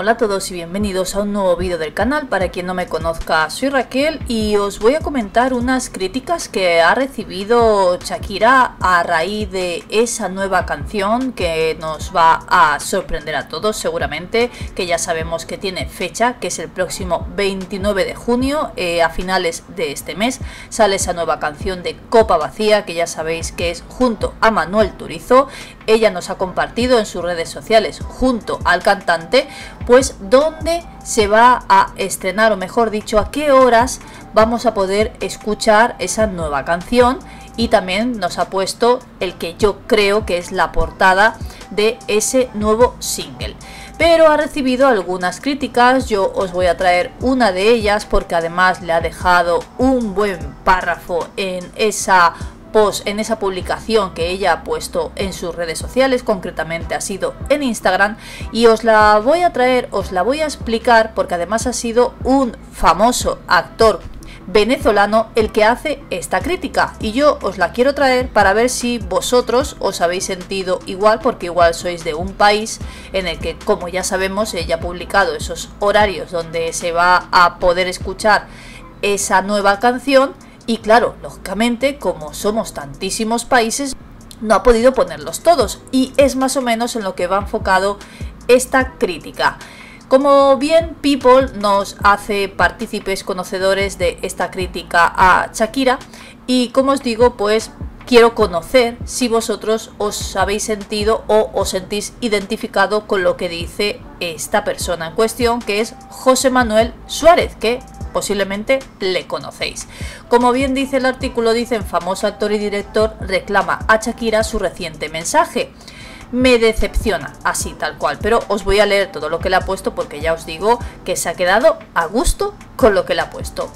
Hola a todos y bienvenidos a un nuevo vídeo del canal. Para quien no me conozca, soy Raquel y os voy a comentar unas críticas que ha recibido Shakira a raíz de esa nueva canción que nos va a sorprender a todos seguramente, que ya sabemos que tiene fecha, que es el próximo 29 de junio, eh, a finales de este mes, sale esa nueva canción de Copa Vacía, que ya sabéis que es junto a Manuel Turizo. Ella nos ha compartido en sus redes sociales junto al cantante pues dónde se va a estrenar, o mejor dicho, a qué horas vamos a poder escuchar esa nueva canción. Y también nos ha puesto el que yo creo que es la portada de ese nuevo single. Pero ha recibido algunas críticas, yo os voy a traer una de ellas porque además le ha dejado un buen párrafo en esa post, en esa publicación que ella ha puesto en sus redes sociales, concretamente ha sido en Instagram, y os la voy a traer, os la voy a explicar porque además ha sido un famoso actor venezolano el que hace esta crítica. Y yo os la quiero traer para ver si vosotros os habéis sentido igual porque igual sois de un país en el que como ya sabemos ella ha publicado esos horarios donde se va a poder escuchar esa nueva canción y claro, lógicamente, como somos tantísimos países, no ha podido ponerlos todos. Y es más o menos en lo que va enfocado esta crítica. Como bien People nos hace partícipes conocedores de esta crítica a Shakira y como os digo pues quiero conocer si vosotros os habéis sentido o os sentís identificado con lo que dice esta persona en cuestión que es José Manuel Suárez que posiblemente le conocéis. Como bien dice el artículo, dicen famoso actor y director reclama a Shakira su reciente mensaje. Me decepciona, así tal cual, pero os voy a leer todo lo que le ha puesto porque ya os digo que se ha quedado a gusto con lo que le ha puesto.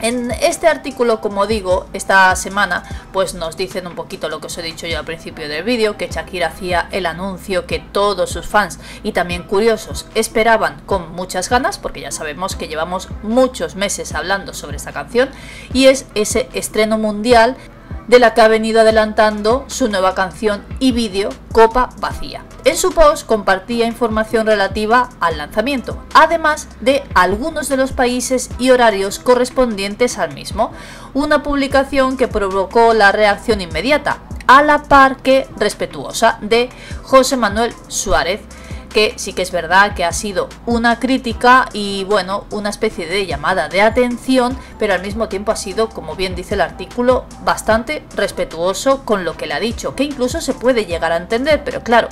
En este artículo, como digo, esta semana, pues nos dicen un poquito lo que os he dicho yo al principio del vídeo, que Shakira hacía el anuncio que todos sus fans y también curiosos esperaban con muchas ganas, porque ya sabemos que llevamos muchos meses hablando sobre esta canción, y es ese estreno mundial de la que ha venido adelantando su nueva canción y vídeo Copa Vacía. En su post compartía información relativa al lanzamiento, además de algunos de los países y horarios correspondientes al mismo, una publicación que provocó la reacción inmediata, a la par que respetuosa, de José Manuel Suárez, que sí que es verdad que ha sido una crítica y bueno, una especie de llamada de atención, pero al mismo tiempo ha sido, como bien dice el artículo, bastante respetuoso con lo que le ha dicho, que incluso se puede llegar a entender, pero claro,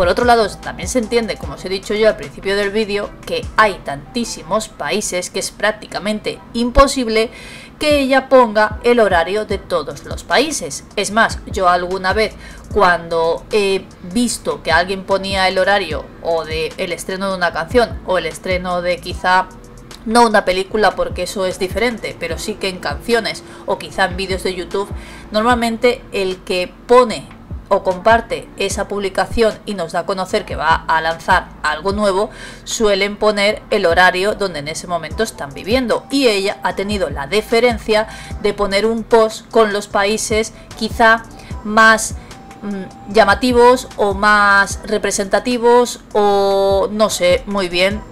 por otro lado, también se entiende, como os he dicho yo al principio del vídeo, que hay tantísimos países que es prácticamente imposible que ella ponga el horario de todos los países. Es más, yo alguna vez cuando he visto que alguien ponía el horario o el estreno de una canción o el estreno de quizá no una película porque eso es diferente, pero sí que en canciones o quizá en vídeos de YouTube, normalmente el que pone o comparte esa publicación y nos da a conocer que va a lanzar algo nuevo, suelen poner el horario donde en ese momento están viviendo. Y ella ha tenido la deferencia de poner un post con los países quizá más mm, llamativos o más representativos o no sé muy bien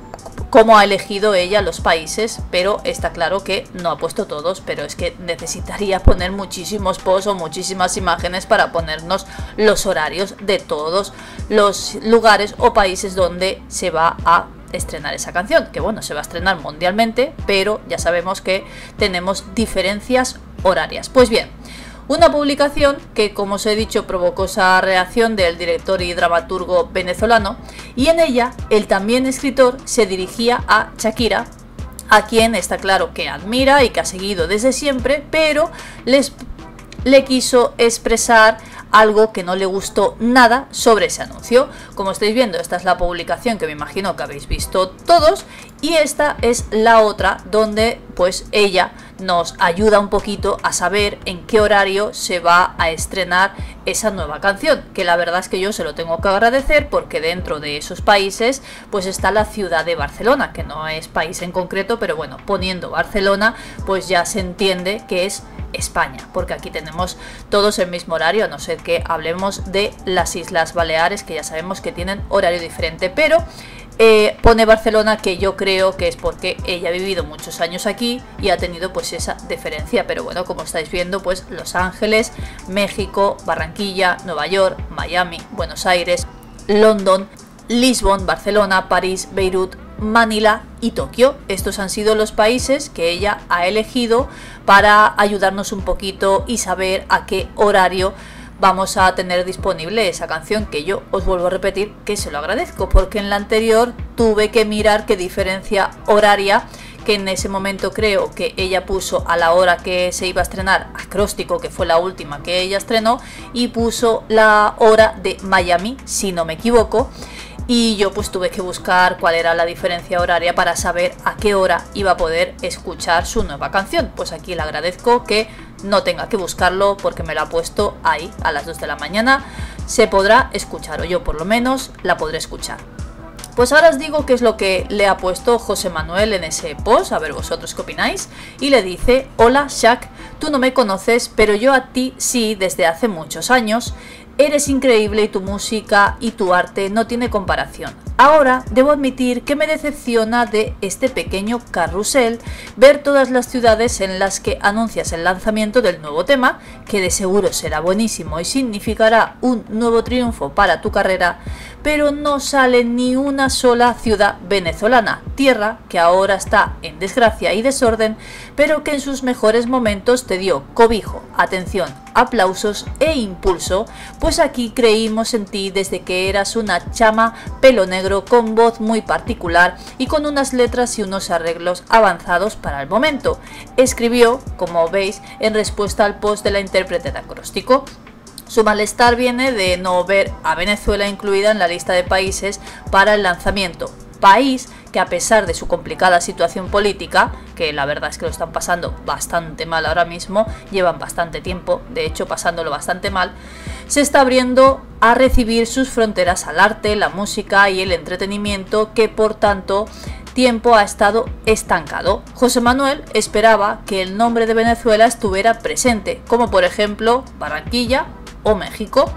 cómo ha elegido ella los países, pero está claro que no ha puesto todos, pero es que necesitaría poner muchísimos posts o muchísimas imágenes para ponernos los horarios de todos los lugares o países donde se va a estrenar esa canción, que bueno, se va a estrenar mundialmente, pero ya sabemos que tenemos diferencias horarias. Pues bien, una publicación que, como os he dicho, provocó esa reacción del director y dramaturgo venezolano, y en ella el también escritor se dirigía a Shakira, a quien está claro que admira y que ha seguido desde siempre, pero les, le quiso expresar algo que no le gustó nada sobre ese anuncio. Como estáis viendo, esta es la publicación que me imagino que habéis visto todos y esta es la otra donde pues ella nos ayuda un poquito a saber en qué horario se va a estrenar esa nueva canción, que la verdad es que yo se lo tengo que agradecer porque dentro de esos países pues está la ciudad de Barcelona, que no es país en concreto, pero bueno, poniendo Barcelona pues ya se entiende que es España, porque aquí tenemos todos el mismo horario, a no ser que hablemos de las Islas Baleares, que ya sabemos que tienen horario diferente, pero Eh, pone Barcelona que yo creo que es porque ella ha vivido muchos años aquí y ha tenido pues esa diferencia, pero bueno, como estáis viendo, pues Los Ángeles, México, Barranquilla, Nueva York, Miami, Buenos Aires, London, Lisbon, Barcelona, París, Beirut, Manila y Tokio. Estos han sido los países que ella ha elegido para ayudarnos un poquito y saber a qué horario vamos a tener disponible esa canción que yo os vuelvo a repetir que se lo agradezco porque en la anterior tuve que mirar qué diferencia horaria que en ese momento creo que ella puso a la hora que se iba a estrenar Acróstico, que fue la última que ella estrenó, y puso la hora de Miami, si no me equivoco y yo pues tuve que buscar cuál era la diferencia horaria para saber a qué hora iba a poder escuchar su nueva canción. Pues aquí le agradezco que no tenga que buscarlo porque me lo ha puesto ahí a las 2 de la mañana. Se podrá escuchar o yo por lo menos la podré escuchar. Pues ahora os digo qué es lo que le ha puesto José Manuel en ese post, a ver vosotros qué opináis. Y le dice, hola Shaq, tú no me conoces, pero yo a ti sí desde hace muchos años. Eres increíble y tu música y tu arte no tiene comparación. Ahora debo admitir que me decepciona de este pequeño carrusel ver todas las ciudades en las que anuncias el lanzamiento del nuevo tema, que de seguro será buenísimo y significará un nuevo triunfo para tu carrera, pero no sale ni una sola ciudad venezolana, tierra que ahora está en desgracia y desorden, pero que en sus mejores momentos te dio cobijo, atención, aplausos e impulso, pues aquí creímos en ti desde que eras una chama pelo negro con voz muy particular y con unas letras y unos arreglos avanzados para el momento. Escribió, como veis, en respuesta al post de la intérprete de acróstico, su malestar viene de no ver a Venezuela incluida en la lista de países para el lanzamiento, país que a pesar de su complicada situación política, que la verdad es que lo están pasando bastante mal ahora mismo, llevan bastante tiempo, de hecho pasándolo bastante mal, se está abriendo a recibir sus fronteras al arte, la música y el entretenimiento que por tanto tiempo ha estado estancado. José Manuel esperaba que el nombre de Venezuela estuviera presente, como por ejemplo Barranquilla México.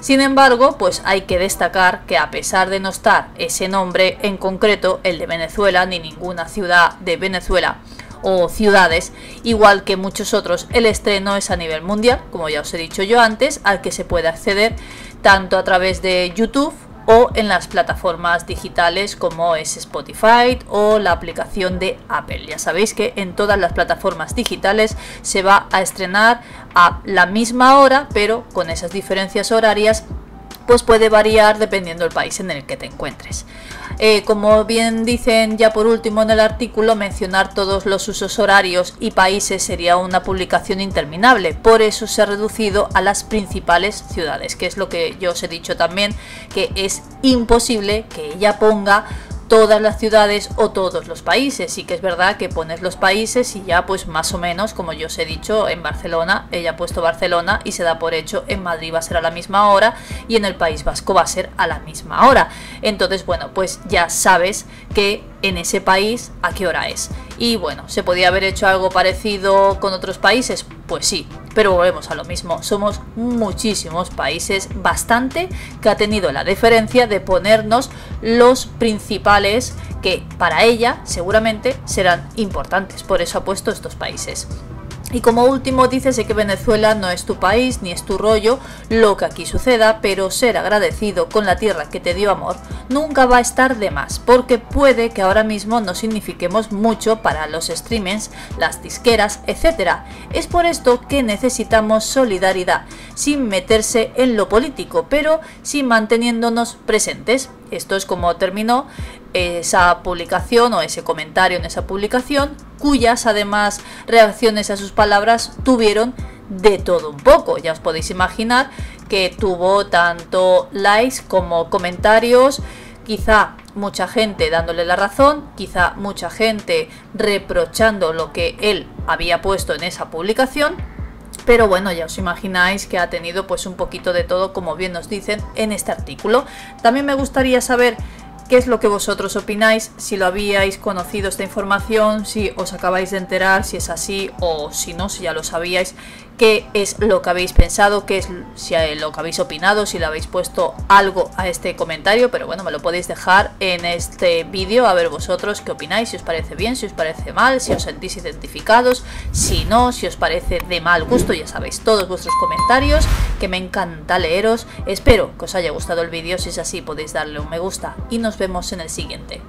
Sin embargo, pues hay que destacar que a pesar de no estar ese nombre en concreto, el de Venezuela, ni ninguna ciudad de Venezuela o ciudades, igual que muchos otros, el estreno es a nivel mundial, como ya os he dicho yo antes, al que se puede acceder tanto a través de YouTube o en las plataformas digitales como es Spotify o la aplicación de Apple. Ya sabéis que en todas las plataformas digitales se va a estrenar a la misma hora, pero con esas diferencias horarias pues puede variar dependiendo del país en el que te encuentres. Eh, como bien dicen ya por último en el artículo, mencionar todos los usos horarios y países sería una publicación interminable, por eso se ha reducido a las principales ciudades, que es lo que yo os he dicho también, que es imposible que ella ponga todas las ciudades o todos los países. Sí que es verdad que pones los países y ya pues más o menos, como yo os he dicho, en Barcelona, ella ha puesto Barcelona y se da por hecho en Madrid va a ser a la misma hora y en el País Vasco va a ser a la misma hora. Entonces, bueno, pues ya sabes que en ese país a qué hora es. Y bueno, ¿se podía haber hecho algo parecido con otros países? Pues sí, pero volvemos a lo mismo, somos muchísimos países, bastante, que ha tenido la diferencia de ponernos los principales que para ella seguramente serán importantes, por eso ha puesto estos países. Y como último, dícese que Venezuela no es tu país ni es tu rollo, lo que aquí suceda, pero ser agradecido con la tierra que te dio amor nunca va a estar de más, porque puede que ahora mismo no signifiquemos mucho para los streamings, las disqueras, etc. Es por esto que necesitamos solidaridad, sin meterse en lo político, pero sin manteniéndonos presentes. Esto es como terminó esa publicación o ese comentario en esa publicación, cuyas además reacciones a sus palabras tuvieron de todo un poco. Ya os podéis imaginar que tuvo tanto likes como comentarios, quizá mucha gente dándole la razón, quizá mucha gente reprochando lo que él había puesto en esa publicación, pero bueno, ya os imagináis que ha tenido pues un poquito de todo, como bien nos dicen en este artículo. También me gustaría saber qué es lo que vosotros opináis, si lo habíais conocido esta información, si os acabáis de enterar, si es así o si no, si ya lo sabíais, qué es lo que habéis pensado, qué es si lo que habéis opinado, si le habéis puesto algo a este comentario, pero bueno, me lo podéis dejar en este vídeo a ver vosotros qué opináis, si os parece bien, si os parece mal, si os sentís identificados, si no, si os parece de mal gusto, ya sabéis todos vuestros comentarios, que me encanta leeros. Espero que os haya gustado el vídeo, si es así podéis darle un me gusta y nos vemos en el siguiente.